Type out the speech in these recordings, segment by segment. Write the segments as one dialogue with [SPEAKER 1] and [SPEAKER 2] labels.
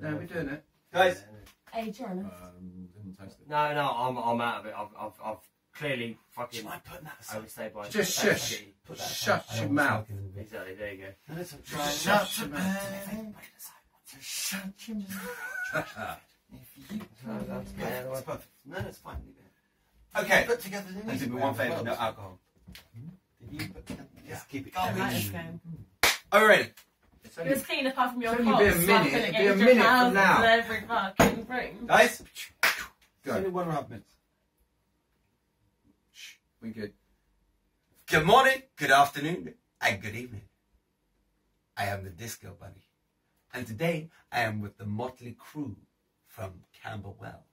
[SPEAKER 1] No, we're doing it.
[SPEAKER 2] Guys,
[SPEAKER 3] Hey, Joanna.
[SPEAKER 1] Um, didn't taste it.
[SPEAKER 4] No, no, I'm, I'm out of it. I've, I've, I've clearly
[SPEAKER 2] do
[SPEAKER 4] fucking
[SPEAKER 2] you mind putting that aside?
[SPEAKER 4] overstayed by.
[SPEAKER 1] Just
[SPEAKER 4] by
[SPEAKER 1] shush.
[SPEAKER 4] shitty.
[SPEAKER 2] Put that
[SPEAKER 1] Shut
[SPEAKER 2] aside.
[SPEAKER 1] Your mouth.
[SPEAKER 2] want to smoke
[SPEAKER 4] Exactly. There you go.
[SPEAKER 2] in the video. No, it's not-
[SPEAKER 1] Just
[SPEAKER 2] try-
[SPEAKER 1] shut your mouth.
[SPEAKER 2] Put it aside. Shut your mouth. If you
[SPEAKER 4] No, that's
[SPEAKER 2] Yeah,
[SPEAKER 4] good.
[SPEAKER 2] it's perfect. No, it's fine. Leave it. Okay.
[SPEAKER 5] Put together the
[SPEAKER 2] And
[SPEAKER 5] music.
[SPEAKER 2] do me one
[SPEAKER 5] have as
[SPEAKER 2] favour, no alcohol.
[SPEAKER 5] Did you put together? Yeah.
[SPEAKER 2] Just keep it
[SPEAKER 3] I
[SPEAKER 2] clean.
[SPEAKER 3] like this game.
[SPEAKER 2] Are we ready?
[SPEAKER 1] It's
[SPEAKER 3] It
[SPEAKER 1] only,
[SPEAKER 3] was clean apart from your
[SPEAKER 1] It's only
[SPEAKER 3] cops.
[SPEAKER 1] be a minute,
[SPEAKER 3] fucking
[SPEAKER 1] it'll be a
[SPEAKER 3] against
[SPEAKER 1] minute from
[SPEAKER 3] houses
[SPEAKER 1] now.
[SPEAKER 3] and every fucking room.
[SPEAKER 2] Guys?
[SPEAKER 5] It's
[SPEAKER 1] Go.
[SPEAKER 5] only one and a half minutes.
[SPEAKER 1] we good.
[SPEAKER 2] Good morning, good afternoon, and good evening. I am the Disco Bunny, and today I am with the motley crew from Camberwell.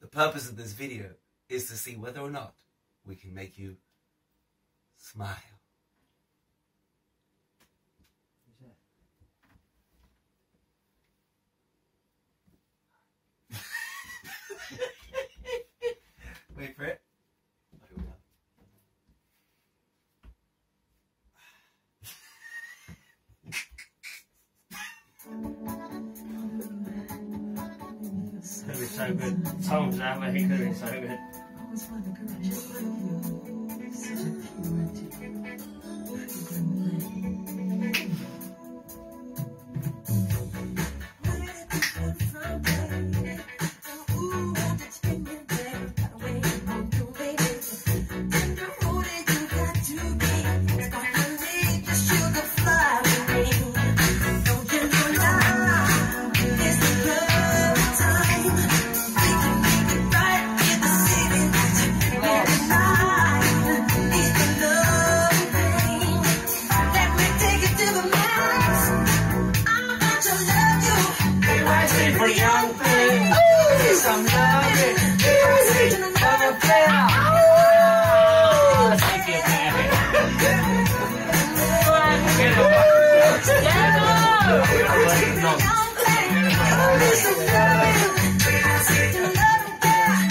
[SPEAKER 2] The purpose of this video is to see whether or not we can make you smile. Wait for it.
[SPEAKER 4] It's gonna be so good. Songs that way, it could be so good.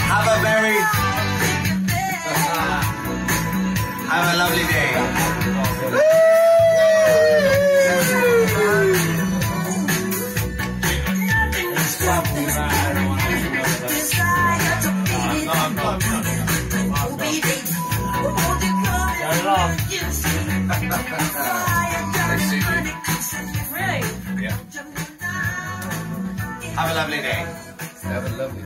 [SPEAKER 2] Have a very uh, have a lovely day. Have a lovely day.
[SPEAKER 1] Have a lovely